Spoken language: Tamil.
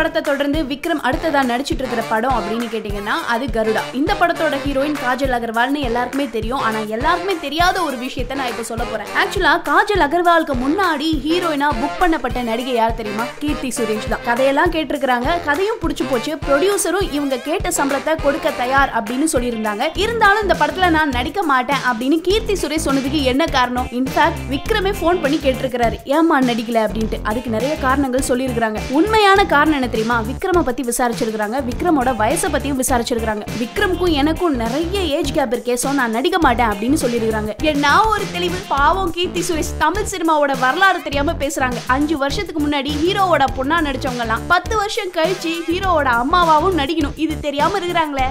படத்தை தொடர்ந்து விக்ரம் அடுத்ததா நடிச்சிட்டு இருக்கிற படம் அப்படின்னு கேட்டீங்கன்னா அது கருடா. இந்த படத்தோட ஹீரோயின் காஜல் அகர்வால்னு எல்லாருக்குமே தெரியும். ஆனா எல்லாருக்குமே தெரியாத ஒரு விஷயத்த நான் இப்ப சொல்ல போறேன். ஆக்சுவலா காஜல் அகர்வாலுக்கு முன்னாடி ஹீரோயினா புக் பண்ணப்பட்ட நடிகை யார் தெரியுமா? கீர்த்தி சுரேஷ் தான். கதையெல்லாம் கேட்டிருக்கிறாங்க. கதையும் பிடிச்சு போச்சு. ப்ரொடியூசரும் இவங்க கேட்ட சம்பளத்தை கொடுக்க தயார் அப்படின்னு சொல்லியிருந்தாங்க. இருந்தாலும் இந்த படத்துல நான் நடிக்க மாட்டேன் அப்படின்னு கீர்த்தி சுரேஷ் சொன்னதுக்கு என்ன காரணம்? இன்ஃபேக்ட் விக்ரமே ஃபோன் பண்ணி கேட்டிருக்கிறாரு. ஏமா நடிக்கல அப்படின்ட்டு. அதுக்கு நிறைய காரணங்கள் சொல்லியிருக்காங்க உண்மையான காரணம் தெரியுமா? விக்ரம பத்தி விசாரிச்சிருக்காங்க விக்ரமோட வயசை பத்தியும் விசாரிச்சிருக்காங்க விக்ரமுக்கும் எனக்கும் நிறைய ஏஜ் கேப் இருக்கே சோ நான் நடிக்க மாட்டேன் அப்படின்னு சொல்லியிருக்காங்க என்ன ஒரு தெளிவு? பாவம் கீர்த்தி சுரேஷ் தமிழ் சினிமாவோட வரலாறு தெரியாம பேசுறாங்க. அஞ்சு வருஷத்துக்கு முன்னாடி ஹீரோவோட பொண்ணா நடிச்சவங்க எல்லாம் பத்து வருஷம் கழிச்சு ஹீரோவோட அம்மாவாவும் நடிக்கணும். இது தெரியாம இருக்கிறாங்களே.